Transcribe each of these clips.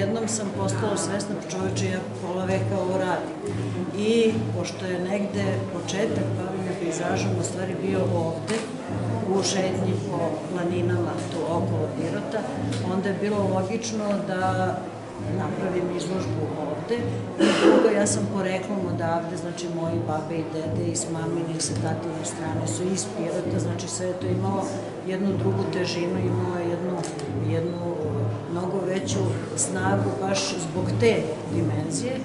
odjednom sam postala svesna čoveče, ja pola veka ovo radim. I pošto je negde početak bavljenja pejzažom u stvari bio ovde, u šetnji po planinama tu okolo Pirota, onda je bilo logično da napravim izložbu ovde. I drugo, ja sam poreklom odavde, znači moji babe i dede i s mamine i sa tatine strane su iz Pirota, znači sve je to imalo jednu drugu težinu, imalo je jednu, jednu mnogo veću snagu baš zbog te dimenzije.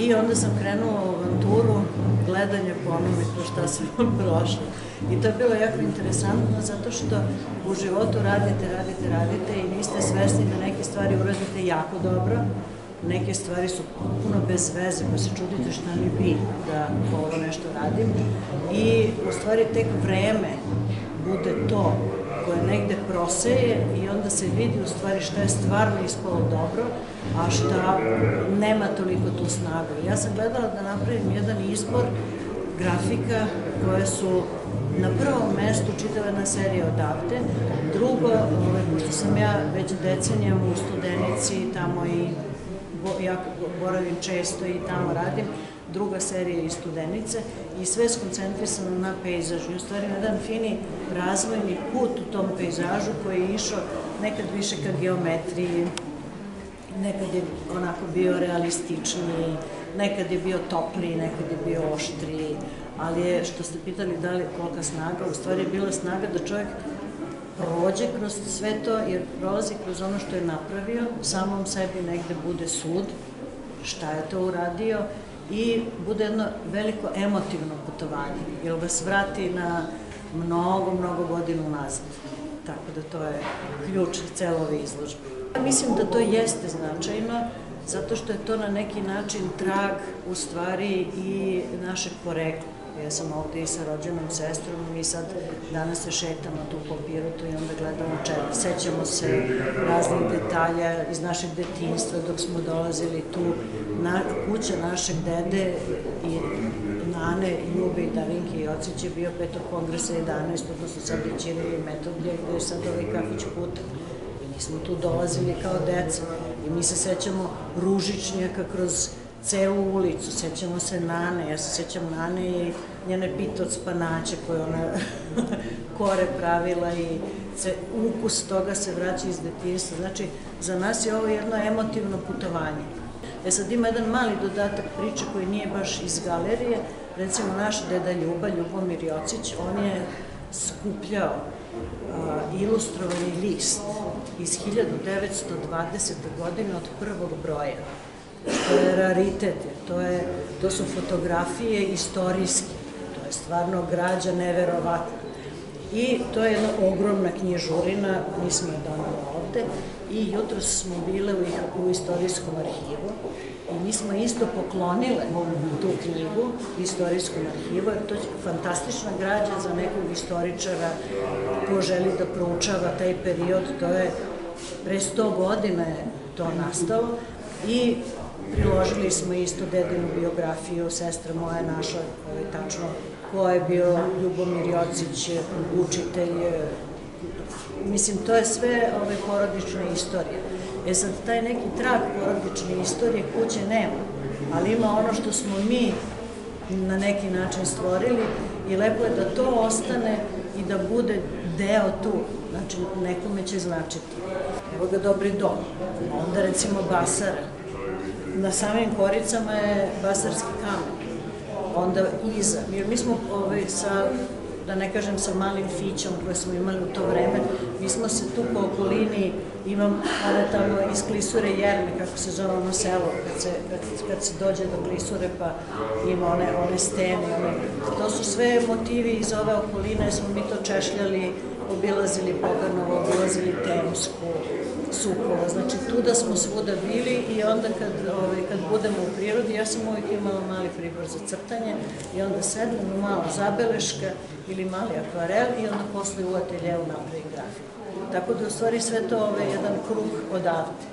I onda sam krenula u avanturu gledanja kroz šta sam prošla. I to je bilo jako interesantno zato što u životu radite, radite, radite i niste svesni da neke stvari uradite jako dobro, neke stvari su puno bez veze, pa se čudite šta mi bi da ovo nešto radim. I u stvari tek vreme bude to koje negde proseje i onda se vidi u stvari šta je stvarno ispalo dobro, a šta nema toliko tu snagu. Ja sam gledala da napravim jedan izbor grafika koje su na prvom mestu čitava jedna serija odavde. Drugo, ovaj, pošto sam ja već decenijama u studenici, tamo i ja boravim često i tamo radim, druga serija iz Studenice i sve skoncentrisano na pejzažu. I u stvari jedan fini razvojni put u tom pejzažu koji je išao nekad više ka geometriji, nekad je onako bio realističniji, nekad je bio topliji, nekad je bio oštriji, ali je, što ste pitali da li kolika snaga, u stvari je bila snaga da čovjek prođe kroz sve to, jer prolazi kroz ono što je napravio, samom sebi negde bude sud, šta je to uradio i bude jedno veliko emotivno putovanje, jer vas vrati na mnogo, mnogo godina nazad. Tako da to je ključ celove izložbe. Mislim da to jeste značajno, zato što je to na neki način trag u stvari i našeg porekla. Ja sam ovde i sa rođenom sestrom, mi sad danas se šetamo tu po Pirotu i onda gledamo čega. Sećamo se raznih detalja iz našeg detinstva dok smo dolazili tu. Na, kuća našeg dede i Nane, Ljube i Darinke i Ocić je bio petog kongresa 11, odnosno sad je Ćirili Metodlje, gde je sad ovaj kafić putak. I mi smo tu dolazili kao deca i mi se sećamo ružičnjaka kroz celu ulicu, sećamo se Nane, ja se sećam Nane i njene pitoc panače koje ona kore pravila i se, ukus toga se vraća iz detinjstva. Znači, za nas je ovo jedno emotivno putovanje. E sad ima jedan mali dodatak priče koji nije baš iz galerije. Recimo, naš deda Ljuba, Ljubomir Jocić, on je skupljao a, ilustrovani list iz 1920. godine od prvog broja raritet, to, je, to su fotografije istorijske, to je stvarno građa neverovatna. I to je jedna ogromna knjižurina, mi smo je donali ovde. I jutro smo bile u, u istorijskom arhivu. I mi smo isto poklonile tu knjigu istorijskom arhivu, jer to je fantastična građa za nekog istoričara ko želi da proučava taj period, to je pre 100 godina je to nastalo. I Priložili smo isto dedinu biografiju, sestra moja našla ovaj, tačno ko je bio Ljubomir Jocić, učitelj. Mislim, to je sve ovaj, porodična istorija. E sad, taj neki trag porodične istorije kuće nema, ali ima ono što smo mi na neki način stvorili i lepo je da to ostane i da bude deo tu, znači nekome će značiti. Evo ga Dobri dom, onda recimo Basara, na samim koricama je basarski kamen. Onda iza, jer mi smo ovaj, sa da ne kažem sa malim fićom koje smo imali u to vreme, mi smo se tu po okolini, imam one tamo iz Klisure Jerme, kako se zove ono selo, kad se, kad, kad se dođe do Klisure pa ima one, one stene, one, to su sve motivi iz ove okoline, smo mi to češljali, obilazili Poganovo, obilazili Temsku, Sukovo. Znači, tu da smo svuda bili i onda kad, ovaj, kad budemo u prirodi, ja sam uvijek imala mali pribor za crtanje i onda sednem malo zabeleška ili mali akvarel i onda posle u ateljevu napravim grafiku. Tako da u stvari sve to ovaj, jedan krug odavde.